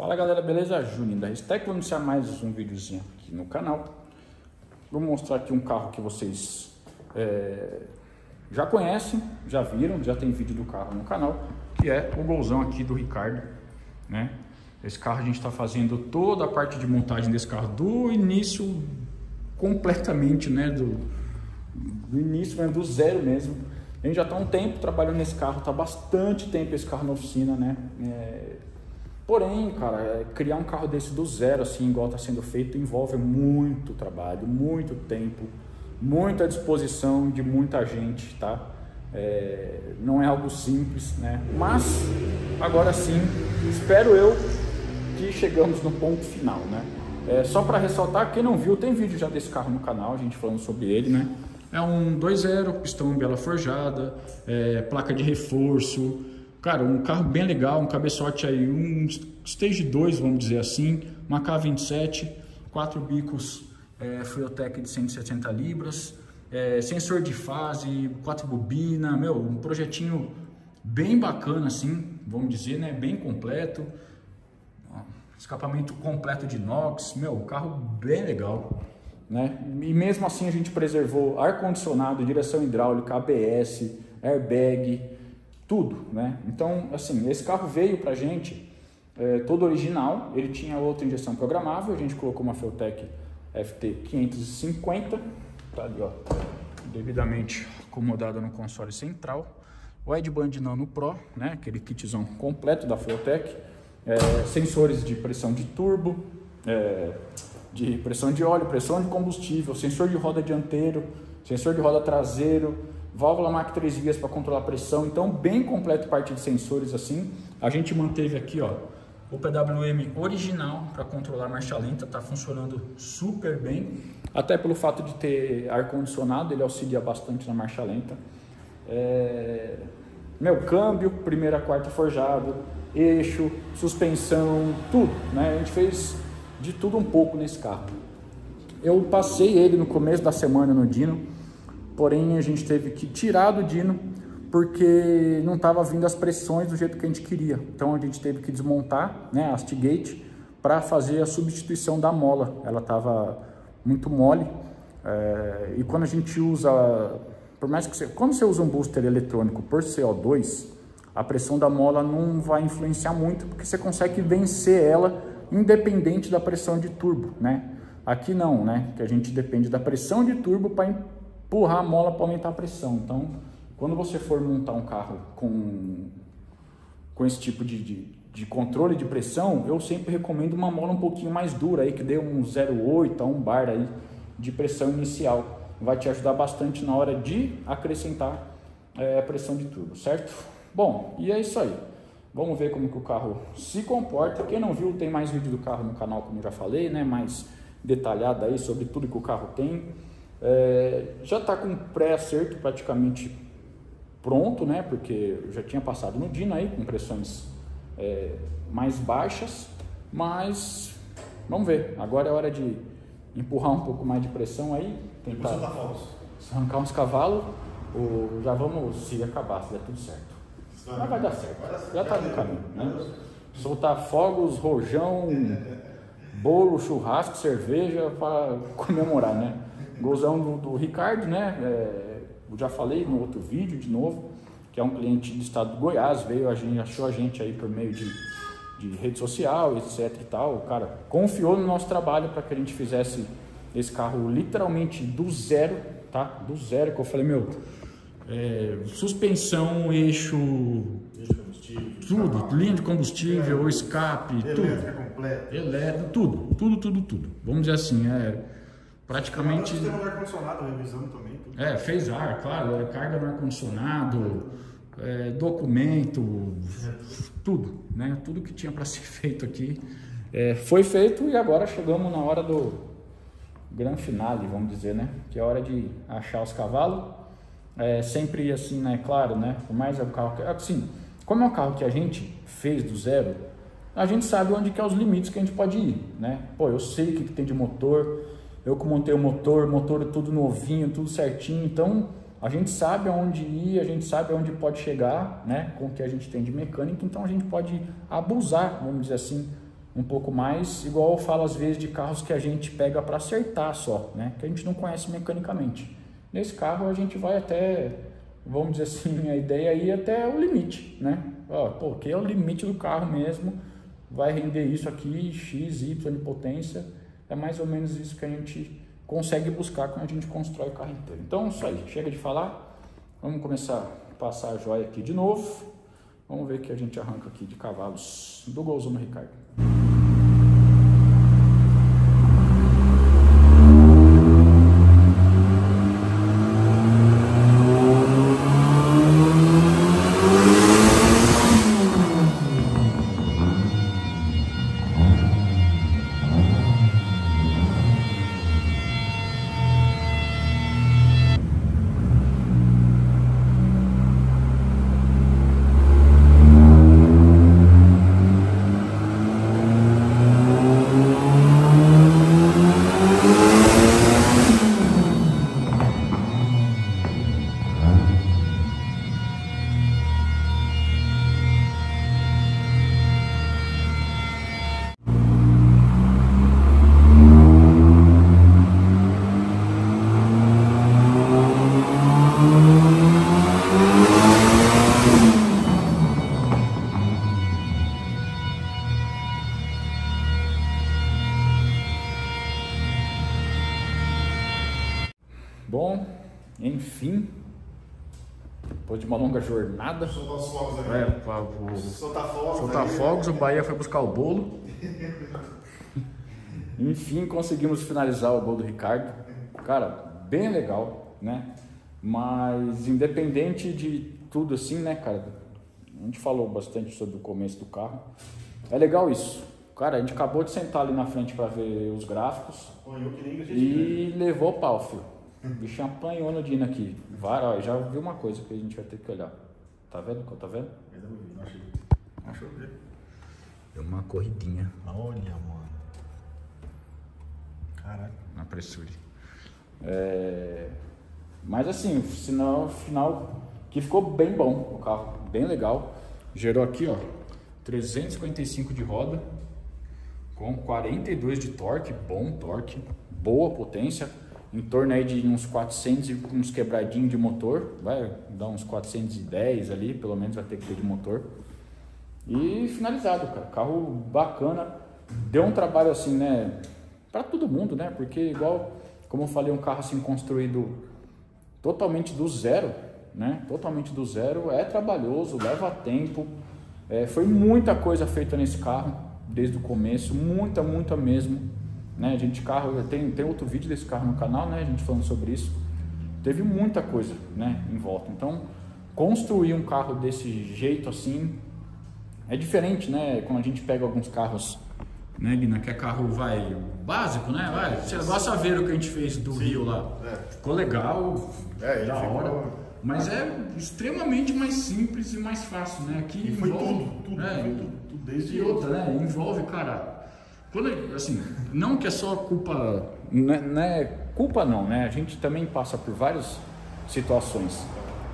Fala galera, beleza? Juninho da Restec, vou iniciar mais um videozinho aqui no canal. Vou mostrar aqui um carro que vocês é, já conhecem, já viram, já tem vídeo do carro no canal, que é o Golzão aqui do Ricardo, né? Esse carro a gente está fazendo toda a parte de montagem desse carro do início completamente, né? Do, do início, né? do zero mesmo. A gente já está um tempo trabalhando nesse carro, está bastante tempo esse carro na oficina, né? É, Porém, cara, é, criar um carro desse do zero, assim, igual está sendo feito, envolve muito trabalho, muito tempo, muita disposição de muita gente, tá? É, não é algo simples, né? Mas, agora sim, espero eu que chegamos no ponto final, né? É, só para ressaltar, quem não viu, tem vídeo já desse carro no canal, a gente falando sobre ele, né? É um 2.0, pistão bela forjada, é, placa de reforço, Cara, um carro bem legal, um cabeçote aí, um Stage 2, vamos dizer assim, uma K27, quatro bicos é, Fueltech de 170 libras, é, sensor de fase, quatro bobinas, meu, um projetinho bem bacana assim, vamos dizer, né, bem completo, escapamento completo de inox, meu, carro bem legal, né, e mesmo assim a gente preservou ar-condicionado, direção hidráulica, ABS, airbag, tudo, né? Então, assim, esse carro veio pra gente é, todo original, ele tinha outra injeção programável, a gente colocou uma Feltec FT 550, tá ali, ó, devidamente acomodada no console central, o Wideband Nano Pro, né, aquele kitzão completo da Feltec, é, sensores de pressão de turbo, é, de pressão de óleo, pressão de combustível, sensor de roda dianteiro, sensor de roda traseiro, válvula MAC 3 vias para controlar a pressão, então bem completo parte de sensores assim. A gente manteve aqui, ó, o PWM original para controlar a marcha lenta, está funcionando super bem, até pelo fato de ter ar condicionado, ele auxilia bastante na marcha lenta. É... Meu câmbio, primeira, quarta forjado, eixo, suspensão, tudo, né? A gente fez de tudo um pouco nesse carro. Eu passei ele no começo da semana no Dino, porém a gente teve que tirar do Dino porque não estava vindo as pressões do jeito que a gente queria. Então a gente teve que desmontar né, a Astigate para fazer a substituição da mola. Ela estava muito mole é, e quando a gente usa, por mais que você, quando você usa um booster eletrônico por CO2, a pressão da mola não vai influenciar muito porque você consegue vencer ela independente da pressão de turbo, né? Aqui não, né? Que a gente depende da pressão de turbo para empurrar a mola para aumentar a pressão. Então, quando você for montar um carro com, com esse tipo de, de, de controle de pressão, eu sempre recomendo uma mola um pouquinho mais dura, aí, que dê um 0,8 a um bar aí de pressão inicial. Vai te ajudar bastante na hora de acrescentar é, a pressão de turbo, certo? Bom, e é isso aí. Vamos ver como que o carro se comporta. Quem não viu, tem mais vídeo do carro no canal, como já falei, né? Mais detalhado aí sobre tudo que o carro tem. É, já está com pré-acerto praticamente pronto, né? Porque eu já tinha passado no Dino aí com pressões é, mais baixas, mas vamos ver. Agora é hora de empurrar um pouco mais de pressão aí, tentar arrancar uns cavalos. Ou já vamos se acabar, se der tudo certo. Mas vai dar certo. Já está no caminho, né? Soltar fogos, rojão, bolo, churrasco, cerveja para comemorar, né? Golzão do, do Ricardo, né? É, eu já falei no outro vídeo de novo, que é um cliente do estado do Goiás, veio, a gente, achou a gente aí por meio de, de rede social, etc e tal. O cara confiou no nosso trabalho para que a gente fizesse esse carro literalmente do zero, tá? Do zero, que eu falei, meu, é, suspensão, eixo, tudo, linha de combustível, escape, tudo. completo. Elétrico, tudo, tudo, tudo, tudo. Vamos dizer assim, é praticamente. Sistema de ar-condicionado, revisando também. Tudo. É, fez ar, claro, é, carga no ar-condicionado, é, documento, tudo, né? Tudo que tinha para ser feito aqui é, foi feito e agora chegamos na hora do grande finale, vamos dizer, né? Que é a hora de achar os cavalos. É, sempre assim, né? Claro, né? Por mais é o carro que. Assim, como é um carro que a gente fez do zero, a gente sabe onde que é os limites que a gente pode ir, né? Pô, eu sei o que, que tem de motor, eu que montei o motor, motor tudo novinho, tudo certinho, então a gente sabe aonde ir, a gente sabe aonde pode chegar, né, com o que a gente tem de mecânica, então a gente pode abusar, vamos dizer assim, um pouco mais, igual eu falo às vezes de carros que a gente pega para acertar só, né? Que a gente não conhece mecanicamente. Nesse carro a gente vai até, vamos dizer assim, a ideia é ir até o limite, né? Ó, que é o limite do carro mesmo, vai render isso aqui, X, Y de potência, é mais ou menos isso que a gente consegue buscar quando a gente constrói o carro inteiro. Então, isso aí, chega de falar, vamos começar a passar a joia aqui de novo, vamos ver o que a gente arranca aqui de cavalos do Golzão Ricardo. Uma longa jornada. Soltar os fogos aqui. É, pra, o, Soltar fogos. soltar aí. fogos, o Bahia foi buscar o bolo. Enfim, conseguimos finalizar o gol do Ricardo. Cara, bem legal, né? Mas independente de tudo assim, né, cara? A gente falou bastante sobre o começo do carro. É legal isso. Cara, a gente acabou de sentar ali na frente para ver os gráficos nem a gente e levou pau, filho. O bichinho apanhou no Dino aqui. Vai, ó, já viu uma coisa que a gente vai ter que olhar. Tá vendo? Tá vendo? Ainda não vi, não achei. Deixa eu ver. Deu uma corridinha Olha, mano. Caralho. na pressure. É, Mas assim, sinal final que ficou bem bom o carro, bem legal. Gerou aqui, ó, 355 de roda, com 42 de torque, bom torque, boa potência, em torno aí de uns 400 e uns quebradinhos de motor, vai dar uns 410 ali, pelo menos vai ter que ter de motor. E finalizado, cara. Carro bacana. Deu um trabalho assim, né? Para todo mundo, né? Porque igual, como eu falei, um carro assim construído totalmente do zero, né? Totalmente do zero, é trabalhoso, leva tempo. É, foi muita coisa feita nesse carro desde o começo, muita, muita mesmo. Né? A gente carro, tem, tem outro vídeo desse carro no canal, né? A gente falando sobre isso. Teve muita coisa, né? Em volta. Então, construir um carro desse jeito assim é diferente, né? Quando a gente pega alguns carros, né, Lina? Que é carro, vai, básico, né? Vai, você gosta de ver o que a gente fez do Rio lá. É. Ficou legal, É, da ficou- hora. Mas é extremamente mais simples e mais fácil, né? Aqui E foi envolve, tudo, tudo, é, tudo, tudo desde e outra, né? Envolve, cara. Quando, assim, não que é só culpa. Não é, não é culpa, não, né? A gente também passa por várias situações.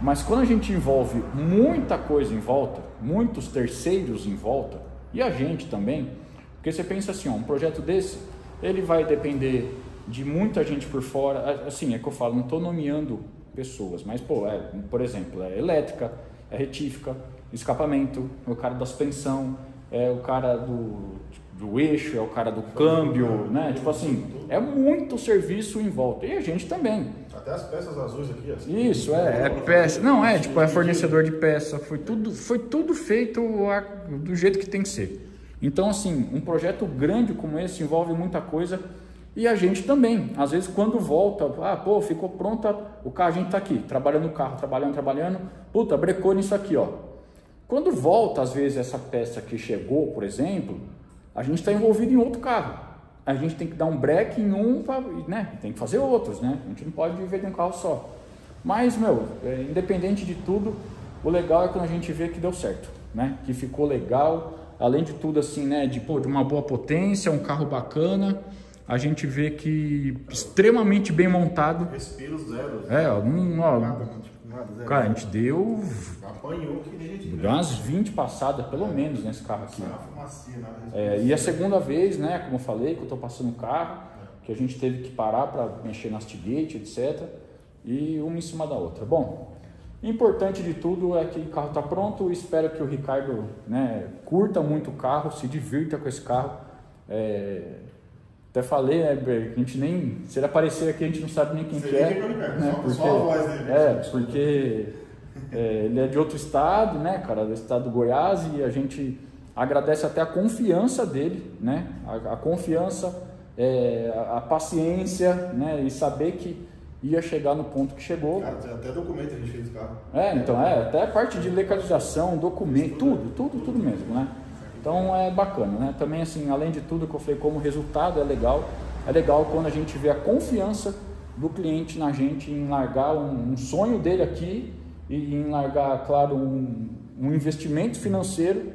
Mas quando a gente envolve muita coisa em volta, muitos terceiros em volta, e a gente também, porque você pensa assim, ó, um projeto desse, ele vai depender de muita gente por fora. Assim, é que eu falo, não estou nomeando pessoas, mas, pô, é, por exemplo, é elétrica, é retífica, escapamento, é o cara da suspensão, é o cara do, do eixo, é o cara do câmbio, né? Tipo assim, é muito serviço em volta. E a gente também. Até as peças azuis aqui, assim. Isso, é, é peça. Não, é, tipo, é fornecedor de peça. Foi tudo, foi tudo feito do jeito que tem que ser. Então, assim, um projeto grande como esse envolve muita coisa e a gente também. Às vezes, quando volta, ah, pô, ficou pronta, o carro, a gente tá aqui, trabalhando no carro, trabalhando, trabalhando, puta, brecou nisso aqui, ó. Quando volta, às vezes, essa peça que chegou, por exemplo, a gente está envolvido em outro carro. A gente tem que dar um break em um, pra, né? Tem que fazer outros, né? A gente não pode viver de um carro só. Mas, meu, é, independente de tudo, o legal é quando a gente vê que deu certo, né? Que ficou legal, além de tudo, assim, né? De, pô, de uma boa potência, um carro bacana. A gente vê que extremamente bem montado. Respiro zero. É, ó, um, ó, Nada. Cara, a gente deu Apanhou que nem a gente. deu umas 20 passadas, pelo menos, nesse carro aqui. Nada É, e a segunda vez, né, como eu falei, que eu estou passando o carro, que a gente teve que parar para mexer na Astigate, etc. E uma em cima da outra. Bom, importante de tudo é que o carro está pronto. Espero que o Ricardo né, curta muito o carro, se divirta com esse carro. É, até falei, né, que a gente nem. Se ele aparecer aqui, a gente não sabe nem quem Você que é. Ricardo, né, só- porque, só a voz dele. É, porque é, ele é de outro estado, né, cara, do estado do Goiás, e a gente agradece até a confiança dele, né, a, a confiança, é, a, a paciência, né, e saber que ia chegar no ponto que chegou. Cara, até documento a gente fez do carro. É, então, é, até a parte de localização, documento, tudo, tudo, tudo mesmo, né? Então é bacana, né? Também, assim, além de tudo que eu falei, como resultado é legal, é legal quando a gente vê a confiança do cliente na gente em largar um, um sonho dele aqui e em largar, claro, um, um investimento financeiro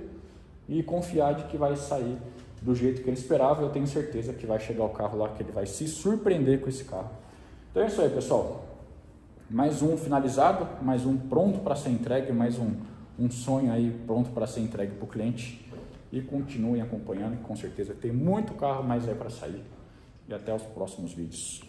e confiar de que vai sair do jeito que ele esperava. Eu tenho certeza que vai chegar o carro lá, que ele vai se surpreender com esse carro. Então é isso aí, pessoal. Mais um finalizado, mais um pronto para ser entregue, mais um, um sonho aí pronto para ser entregue para o cliente. E continuem acompanhando, que com certeza tem muito carro mais aí para sair. E até os próximos vídeos.